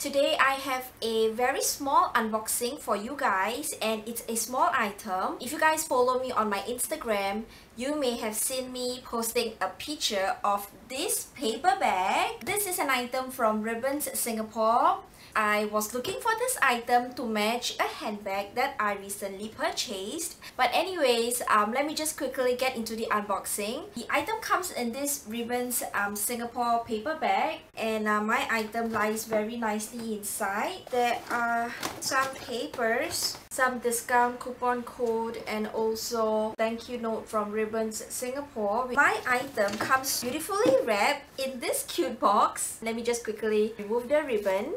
Today I have a very small unboxing for you guys and it's a small item. If you guys follow me on my Instagram, you may have seen me posting a picture of this paper bag. This is an item from Reebonz Singapore. I was looking for this item to match a handbag that I recently purchased. But anyways, um, let me just quickly get into the unboxing. The item comes in this Reebonz um, Singapore paper bag and uh, my item lies very nicely inside. There are some papers some discount coupon code and also thank you note from Reebonz Singapore. My item comes beautifully wrapped in this cute box. Let me just quickly remove the ribbon.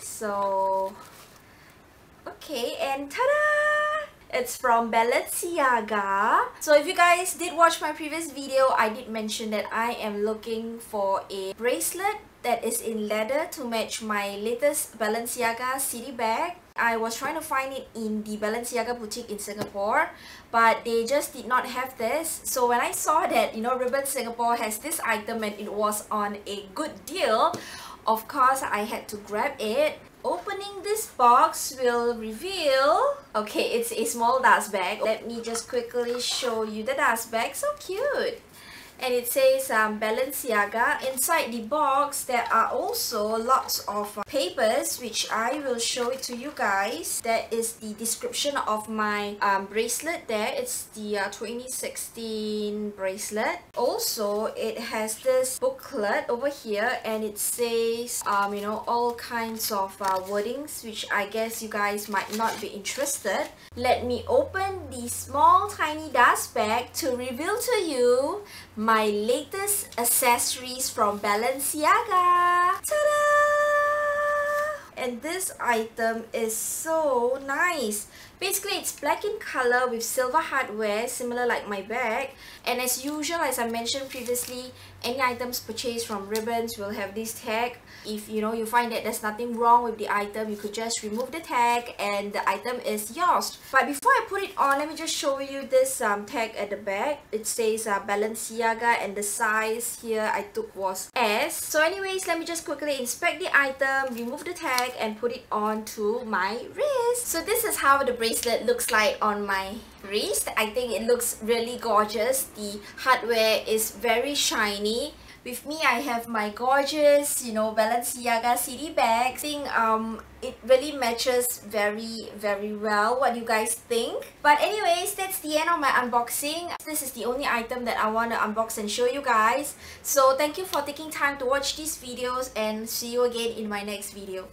So, okay, and ta-da! It's from Balenciaga. So if you guys did watch my previous video, I did mention that I am looking for a bracelet that is in leather to match my latest Balenciaga city bag. I was trying to find it in the Balenciaga boutique in Singapore but they just did not have this so when I saw that you know Ribbon Singapore has this item and it was on a good deal of course, I had to grab it. Opening this box will reveal... Okay, it's a small dust bag. Let me just quickly show you the dust bag. So cute! And it says um, Balenciaga. Inside the box there are also lots of uh, papers which I will show it to you guys. That is the description of my um, bracelet there. It's the uh, 2016 bracelet. Also it has this booklet over here and it says um, you know all kinds of uh, wordings which I guess you guys might not be interested. Let me open the small tiny dust bag to reveal to you my latest accessories from Balenciaga. Ta-da! And this item is so nice. Basically, it's black in color with silver hardware, similar like my bag. And as usual, as I mentioned previously, any items purchased from Reebonz will have this tag. If you know you find that there's nothing wrong with the item, you could just remove the tag and the item is yours. But before I put it on, let me just show you this um, tag at the back. It says uh, Balenciaga and the size here I took was S. So anyways, let me just quickly inspect the item, remove the tag and put it on to my wrist. So this is how the bracelet looks like on my wrist. I think it looks really gorgeous. The hardware is very shiny. With me, I have my gorgeous, you know, Balenciaga city bag. I think um, it really matches very, very well. What you guys think? But anyways, that's the end of my unboxing. This is the only item that I want to unbox and show you guys. So thank you for taking time to watch these videos and see you again in my next video.